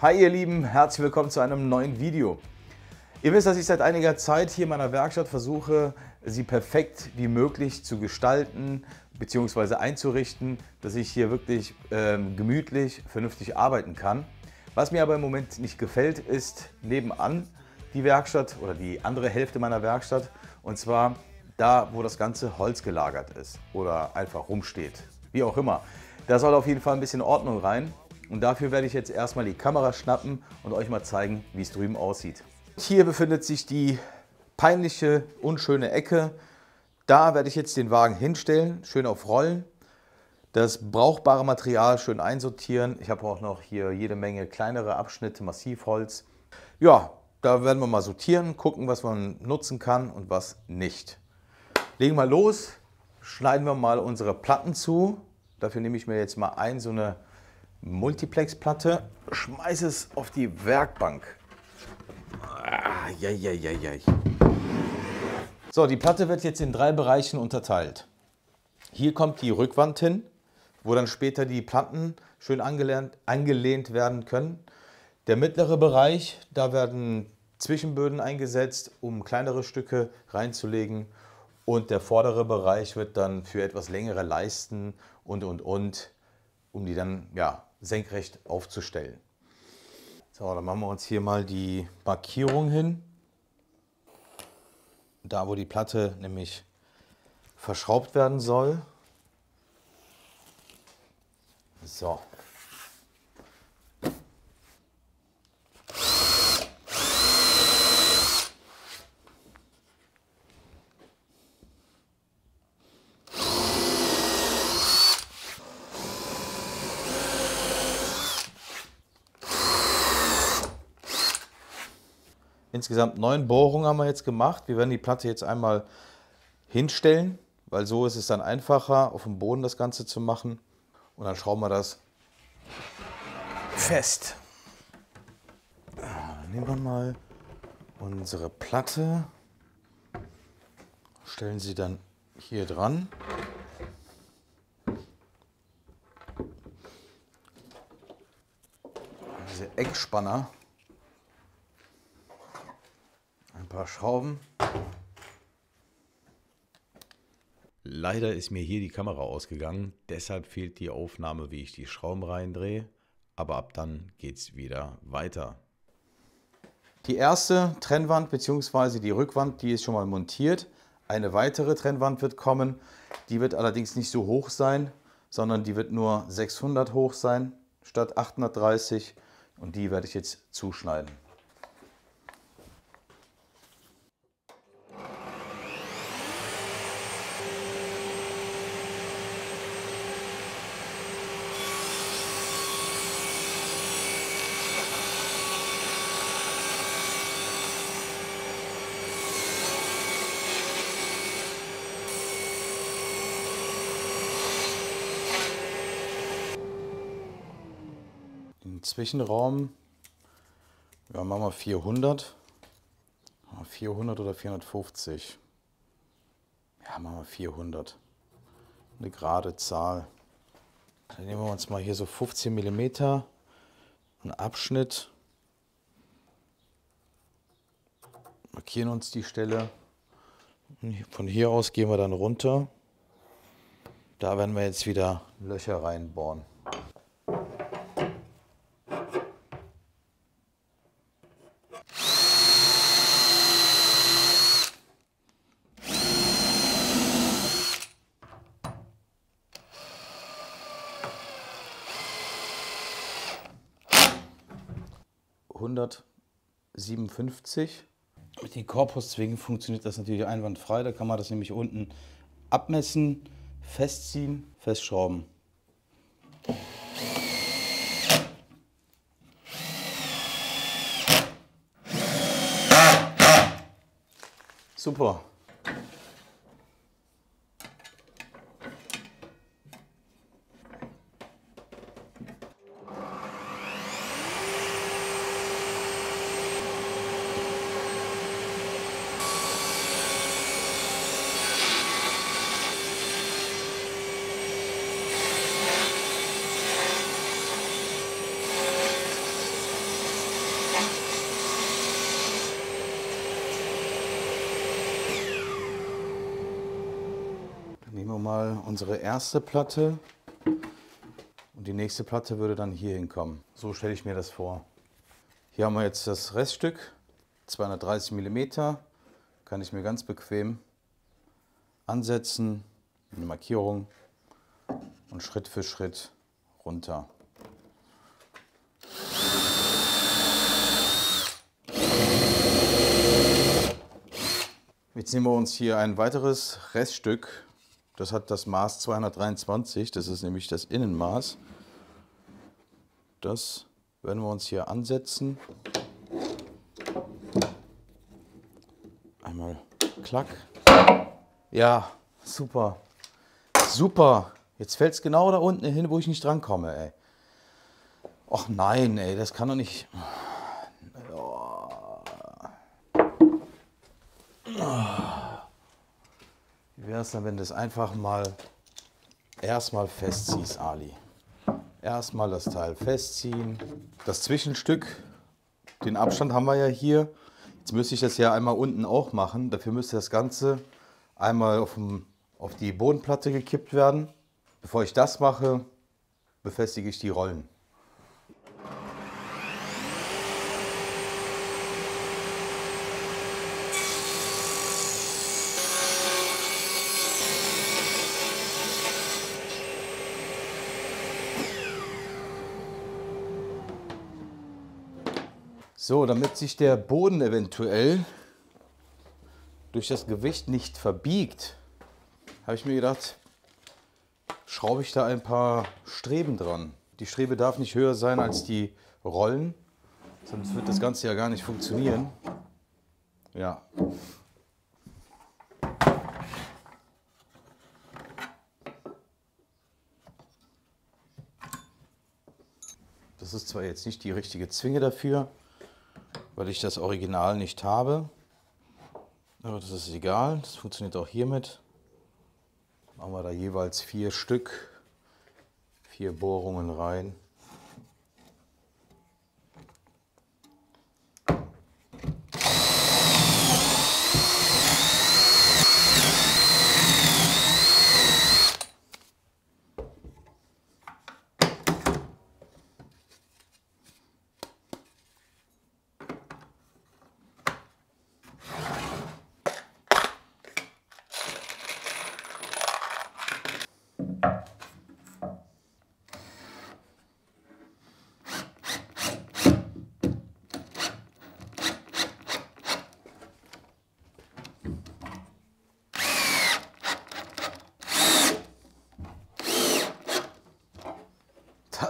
Hi ihr Lieben, herzlich willkommen zu einem neuen Video. Ihr wisst, dass ich seit einiger Zeit hier in meiner Werkstatt versuche, sie perfekt wie möglich zu gestalten bzw. einzurichten, dass ich hier wirklich ähm, gemütlich, vernünftig arbeiten kann. Was mir aber im Moment nicht gefällt, ist nebenan die Werkstatt oder die andere Hälfte meiner Werkstatt und zwar da, wo das ganze Holz gelagert ist oder einfach rumsteht, wie auch immer. Da soll auf jeden Fall ein bisschen Ordnung rein und dafür werde ich jetzt erstmal die Kamera schnappen und euch mal zeigen, wie es drüben aussieht. Hier befindet sich die peinliche, unschöne Ecke. Da werde ich jetzt den Wagen hinstellen, schön auf Rollen. Das brauchbare Material schön einsortieren. Ich habe auch noch hier jede Menge kleinere Abschnitte, Massivholz. Ja, da werden wir mal sortieren, gucken, was man nutzen kann und was nicht. Legen wir los, schneiden wir mal unsere Platten zu. Dafür nehme ich mir jetzt mal ein so eine Multiplex-Platte, schmeiße es auf die Werkbank. Ah, ja, ja, ja, ja. So, die Platte wird jetzt in drei Bereichen unterteilt. Hier kommt die Rückwand hin, wo dann später die Platten schön angelehnt, angelehnt werden können. Der mittlere Bereich, da werden Zwischenböden eingesetzt, um kleinere Stücke reinzulegen. Und der vordere Bereich wird dann für etwas längere Leisten und, und, und, um die dann ja, senkrecht aufzustellen. So, dann machen wir uns hier mal die Markierung hin. Da, wo die Platte nämlich verschraubt werden soll. So. Insgesamt neun Bohrungen haben wir jetzt gemacht. Wir werden die Platte jetzt einmal hinstellen, weil so ist es dann einfacher, auf dem Boden das Ganze zu machen. Und dann schrauben wir das fest. Dann nehmen wir mal unsere Platte, stellen sie dann hier dran. Diese Eckspanner ein paar Schrauben. Leider ist mir hier die Kamera ausgegangen, deshalb fehlt die Aufnahme, wie ich die Schrauben reindrehe. Aber ab dann geht es wieder weiter. Die erste Trennwand bzw. die Rückwand, die ist schon mal montiert. Eine weitere Trennwand wird kommen. Die wird allerdings nicht so hoch sein, sondern die wird nur 600 hoch sein statt 830. Und die werde ich jetzt zuschneiden. Zwischenraum, ja, machen wir 400. 400 oder 450. Ja, machen wir 400. Eine gerade Zahl. Dann nehmen wir uns mal hier so 15 mm, einen Abschnitt. Markieren uns die Stelle. Von hier aus gehen wir dann runter. Da werden wir jetzt wieder Löcher reinbohren. 157. Mit den Korpuszwingen funktioniert das natürlich einwandfrei. Da kann man das nämlich unten abmessen, festziehen, festschrauben. Super. Mal unsere erste Platte und die nächste Platte würde dann hier hinkommen. So stelle ich mir das vor. Hier haben wir jetzt das Reststück, 230 mm, kann ich mir ganz bequem ansetzen, eine Markierung und Schritt für Schritt runter. Jetzt nehmen wir uns hier ein weiteres Reststück. Das hat das Maß 223, das ist nämlich das Innenmaß. Das werden wir uns hier ansetzen. Einmal klack. Ja, super. Super. Jetzt fällt es genau da unten hin, wo ich nicht drankomme, ey. Och nein, ey, das kann doch nicht. Wie wäre es dann, wenn du es einfach mal erstmal festziehst, Ali? Erstmal das Teil festziehen. Das Zwischenstück, den Abstand haben wir ja hier. Jetzt müsste ich das ja einmal unten auch machen. Dafür müsste das Ganze einmal auf, dem, auf die Bodenplatte gekippt werden. Bevor ich das mache, befestige ich die Rollen. So, damit sich der Boden eventuell durch das Gewicht nicht verbiegt, habe ich mir gedacht, schraube ich da ein paar Streben dran. Die Strebe darf nicht höher sein als die Rollen, sonst wird das Ganze ja gar nicht funktionieren. Ja. Das ist zwar jetzt nicht die richtige Zwinge dafür, weil ich das Original nicht habe. Aber das ist egal, das funktioniert auch hiermit. Machen wir da jeweils vier Stück, vier Bohrungen rein.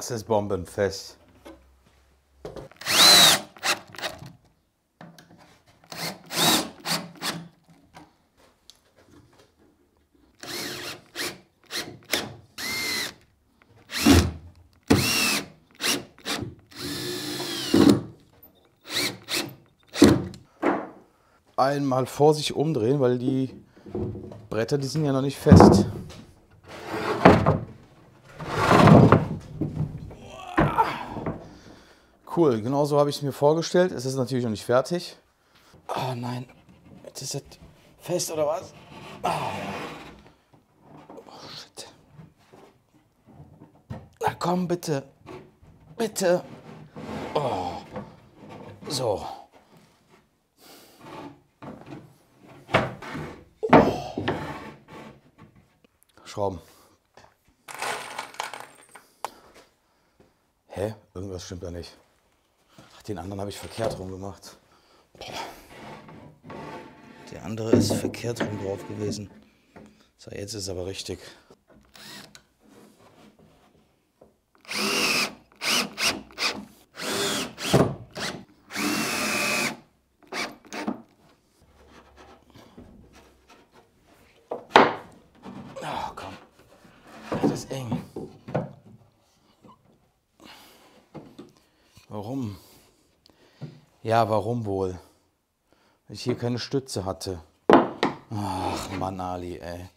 Das ist bombenfest. Einmal vor sich umdrehen, weil die Bretter, die sind ja noch nicht fest. Cool, genau so habe ich es mir vorgestellt. Es ist natürlich noch nicht fertig. Ah oh nein, jetzt ist es fest oder was? Oh. oh shit. Na komm bitte, bitte. Oh. So. Oh. Schrauben. Hä? Irgendwas stimmt da nicht. Den anderen habe ich verkehrt rum gemacht. Boah. Der andere ist verkehrt rum drauf gewesen. So, jetzt ist aber richtig. Oh, komm. Das ist eng. Warum? Ja, warum wohl? Weil ich hier keine Stütze hatte. Ach, Mann, Ali, ey.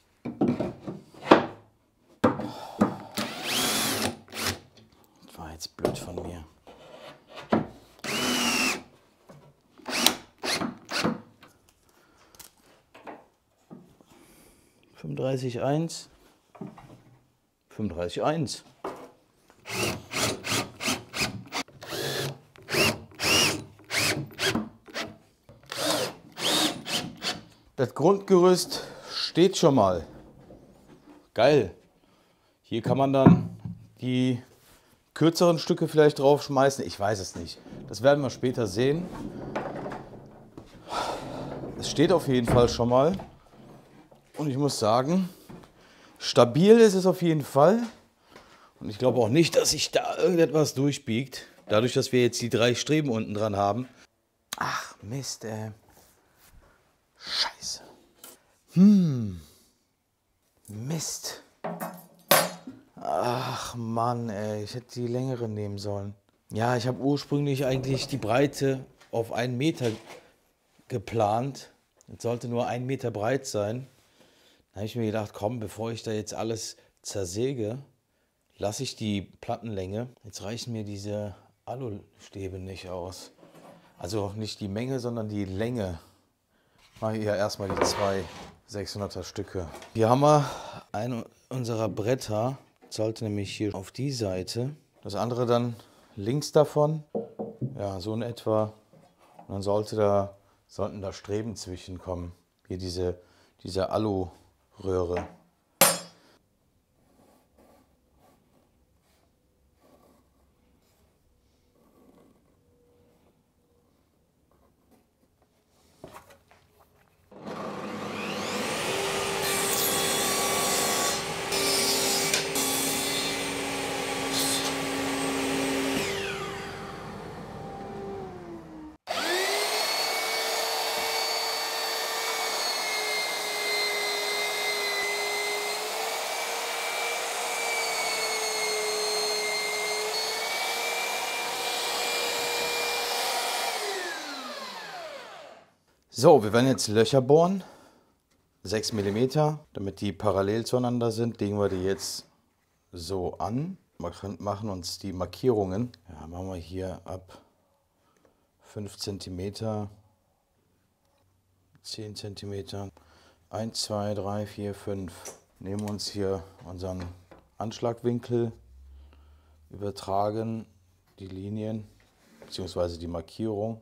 Das war jetzt blöd von mir. Fünfunddreißig eins. 35,1. Das Grundgerüst steht schon mal. Geil. Hier kann man dann die kürzeren Stücke vielleicht drauf schmeißen. Ich weiß es nicht. Das werden wir später sehen. Es steht auf jeden Fall schon mal. Und ich muss sagen, stabil ist es auf jeden Fall. Und ich glaube auch nicht, dass sich da irgendetwas durchbiegt. Dadurch, dass wir jetzt die drei Streben unten dran haben. Ach, Mist, ey. Scheiße. Hm. Mist. Ach Mann, ey, ich hätte die längere nehmen sollen. Ja, ich habe ursprünglich eigentlich die Breite auf einen Meter geplant. Es sollte nur ein Meter breit sein. Da habe ich mir gedacht, komm, bevor ich da jetzt alles zersäge, lasse ich die Plattenlänge. Jetzt reichen mir diese Alustäbe nicht aus. Also nicht die Menge, sondern die Länge. Mache ich ja erstmal die zwei 600er Stücke. Hier haben wir ein unserer Bretter sollte nämlich hier auf die Seite. Das andere dann links davon. Ja, so in etwa. Und dann sollte da, sollten da Streben zwischenkommen. Hier diese, diese Alu-Röhre. So, wir werden jetzt Löcher bohren. 6 mm. Damit die parallel zueinander sind, legen wir die jetzt so an. Wir machen uns die Markierungen. Ja, machen wir hier ab 5 cm, 10 cm, 1, 2, 3, 4, 5. Nehmen uns hier unseren Anschlagwinkel, übertragen die Linien bzw. die Markierung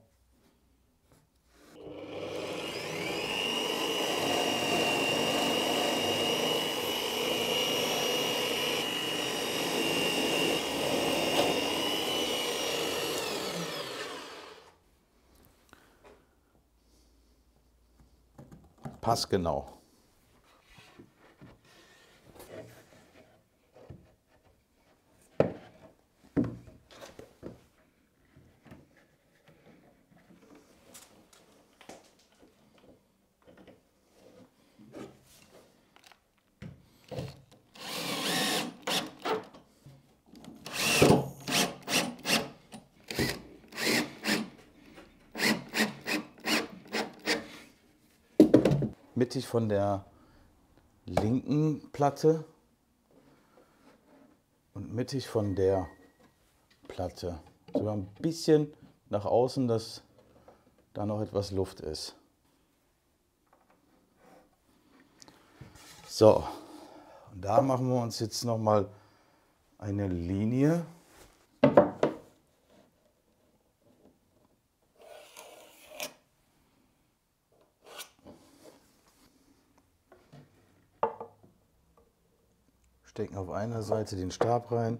passgenau. Mittig von der linken Platte und mittig von der Platte. Sogar ein bisschen nach außen, dass da noch etwas Luft ist. So, und da machen wir uns jetzt noch mal eine Linie. Stecken auf einer Seite den Stab rein,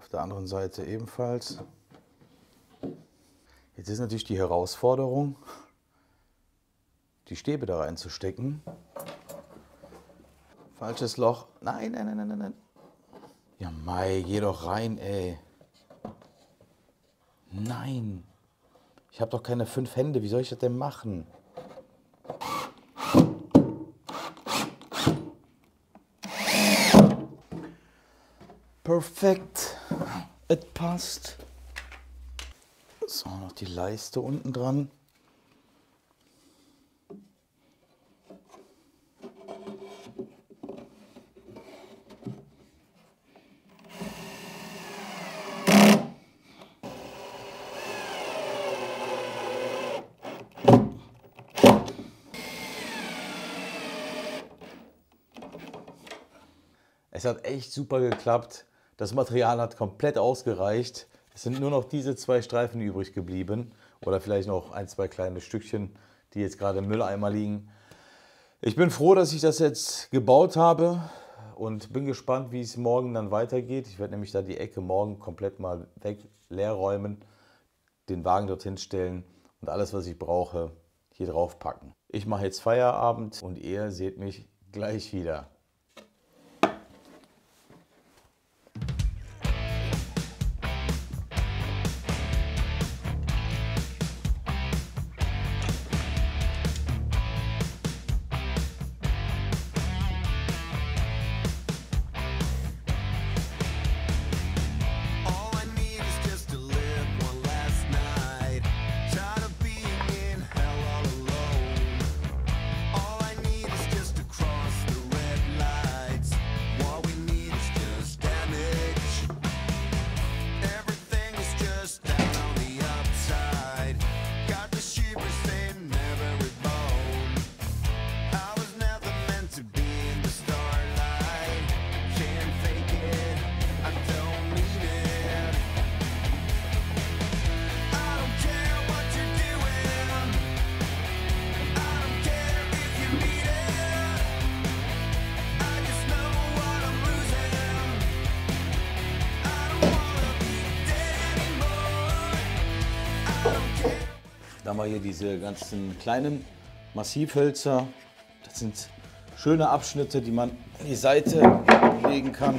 auf der anderen Seite ebenfalls. Jetzt ist natürlich die Herausforderung, die Stäbe da reinzustecken. Falsches Loch. Nein, nein, nein, nein, nein. Ja, Mai, geh doch rein, ey. Nein. Ich habe doch keine fünf Hände. Wie soll ich das denn machen? Perfekt. Es passt. So, noch die Leiste unten dran. Es hat echt super geklappt. Das Material hat komplett ausgereicht. Es sind nur noch diese zwei Streifen übrig geblieben. Oder vielleicht noch ein, zwei kleine Stückchen, die jetzt gerade im Mülleimer liegen. Ich bin froh, dass ich das jetzt gebaut habe und bin gespannt, wie es morgen dann weitergeht. Ich werde nämlich da die Ecke morgen komplett mal weg, leer räumen, den Wagen dorthin stellen und alles, was ich brauche, hier drauf packen. Ich mache jetzt Feierabend und ihr seht mich gleich wieder. Da haben wir hier diese ganzen kleinen Massivhölzer. Das sind schöne Abschnitte, die man in die Seite legen kann.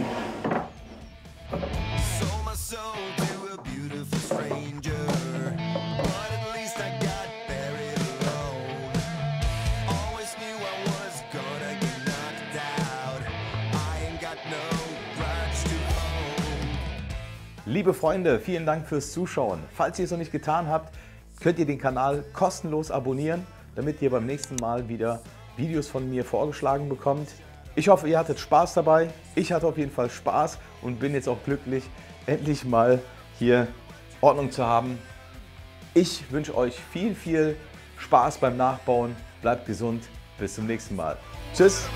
Liebe Freunde, vielen Dank fürs Zuschauen. Falls ihr es noch nicht getan habt, könnt ihr den Kanal kostenlos abonnieren, damit ihr beim nächsten Mal wieder Videos von mir vorgeschlagen bekommt. Ich hoffe, ihr hattet Spaß dabei. Ich hatte auf jeden Fall Spaß und bin jetzt auch glücklich, endlich mal hier Ordnung zu haben. Ich wünsche euch viel, viel Spaß beim Nachbauen. Bleibt gesund. Bis zum nächsten Mal. Tschüss.